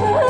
嗯。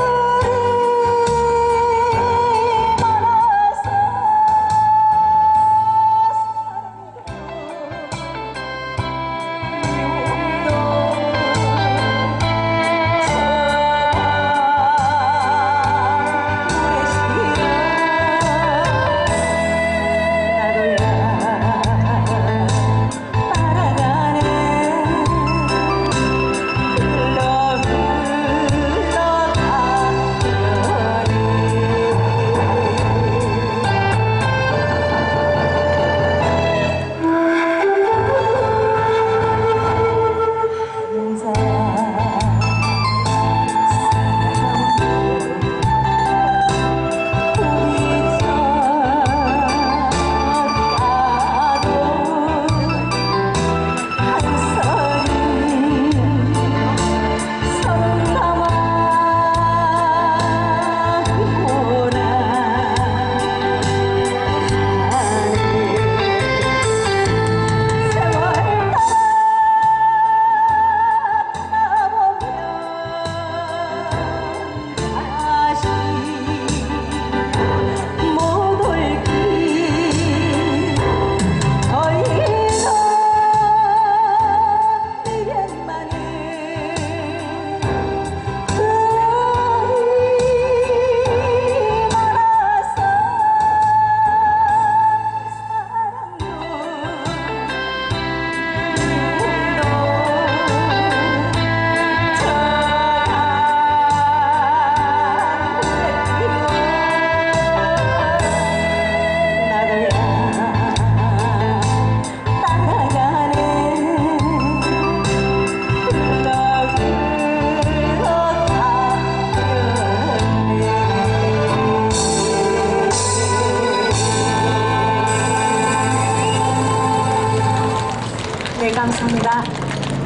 있으니까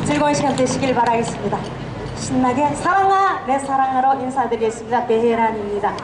즐거운 시간 되시길 바라겠습니다. 신나게 사랑아 내 사랑으로 인사드리겠습니다. 배혜란입니다.